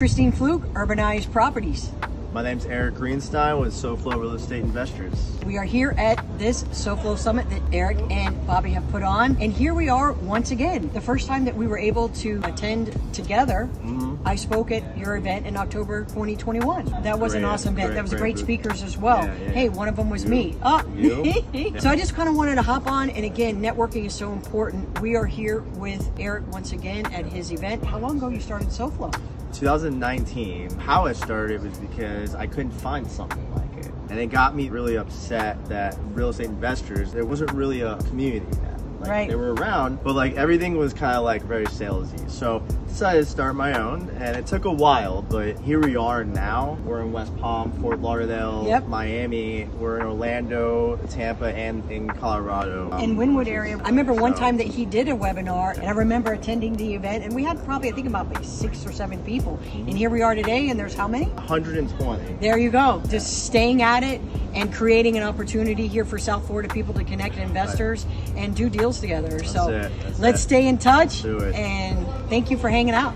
Christine Fluke, Urbanize Properties. My name's Eric Greenstein with SoFlo Real Estate Investors. We are here at this SoFlo Summit that Eric and Bobby have put on. And here we are once again. The first time that we were able to attend together, mm-hmm. I spoke at your event in October 2021. That was great, an awesome event. Great, that was great, great speakers as well. Yeah, yeah. Hey, one of them was you. me. Oh. So I just kind of wanted to hop on. And again, networking is so important. We are here with Eric once again at his event. How long ago you started SoFlo? 2019. How I started was because I couldn't find something like it. And it got me really upset that real estate investors, there wasn't really a community yet. Like, right. They were around, but like everything was kind of like very salesy. So decided to start my own, and it took a while, but here we are now. We're in West Palm, Fort Lauderdale, yep. Miami. We're in Orlando, Tampa, and in Colorado. In um, Wynwood area. I remember one time that he did a webinar, and I remember attending the event, and we had probably I think about like six or seven people, and here we are today, and there's how many? 120. There you go. Just staying at it and creating an opportunity here for South Florida people to connect investors right. and do deals together. That's so it. Let's it. stay in touch. And thank you for hanging out.